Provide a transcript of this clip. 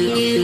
you.